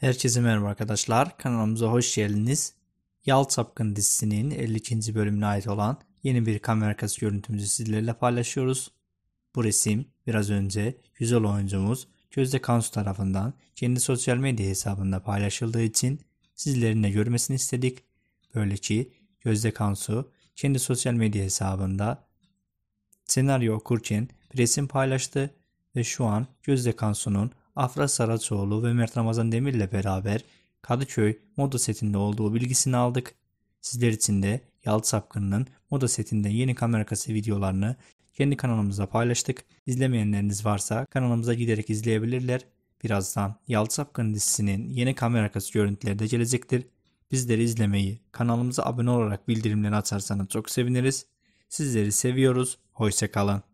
Herkese merhaba arkadaşlar. Kanalımıza hoş geldiniz. Yal Çapkın dizisinin 52. bölümüne ait olan yeni bir kamera arkası görüntümüzü sizlerle paylaşıyoruz. Bu resim biraz önce güzel oyuncumuz Gözde Kansu tarafından kendi sosyal medya hesabında paylaşıldığı için sizlerin de görmesini istedik. Böyle ki Gözde Kansu kendi sosyal medya hesabında senaryo okurken bir resim paylaştı ve şu an Gözde Kansu'nun Afra Saraçoğlu ve Mert Ramazan Demir ile beraber Kadıköy moda setinde olduğu bilgisini aldık. Sizler için de Yalı Sapkın'ın moda setinden yeni kamera videolarını kendi kanalımızda paylaştık. İzlemeyenleriniz varsa kanalımıza giderek izleyebilirler. Birazdan Yalı Sapkın dizisinin yeni kamera arkası görüntüleri de gelecektir. Bizleri izlemeyi, kanalımıza abone olarak bildirimleri açarsanız çok seviniriz. Sizleri seviyoruz. Hoşçakalın.